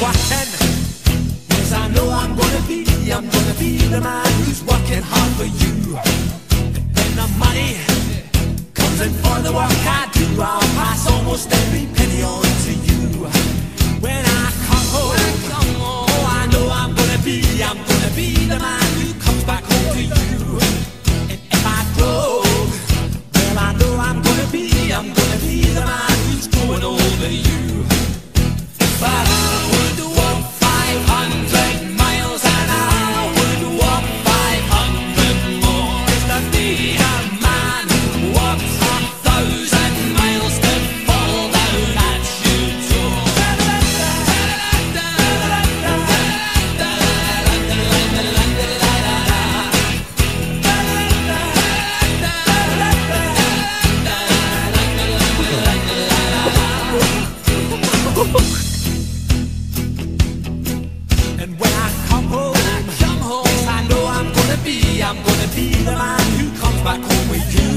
I'm yes, I know I'm gonna be, I'm gonna be the man who's working hard for you. And the money comes in for the work I do, I'll pass almost every penny on to you. When I come home, oh, I know I'm gonna be, I'm gonna be the man man who comes